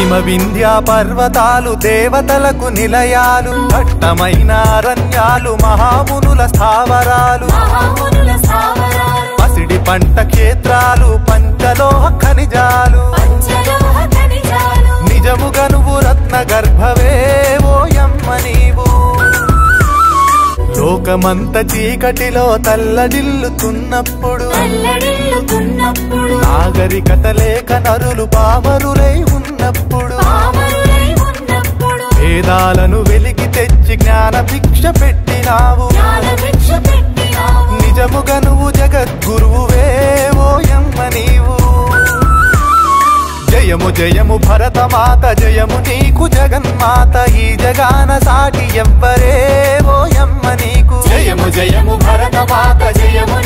హిమ వింధ్య పర్వతాలు దేవతలకు నిలయాలు దట్టమైన అరణ్యాలు మహామునుల స్థావరాలు. పసిడి పంట క్షేత్రాలు పంచలోహ ఖనిజాలు. నిజముగా నువ్వు రత్న గర్భవే ఓయమ్మ నీవు. లోకమంత చీకటిలో తల్లడిల్లుతున్నప్పుడు తల్లడిల్లుతున్నప్పుడు. నాగరికత లేక నరులు పామరులై వేదాలను వెలికి తెచ్చి జ్ఞాన భిక్ష పెట్టినావు. నిజముగా నువ్వు జగద్గురువే ఓయమ్మ నీవు. జయము జయము భరతమాత జయము నీకు జగన్మాత. ఈ జగాన సాటి ఎవ్వరే ఓయమ్మ నీకు. జయము జయము భరతమాత జయము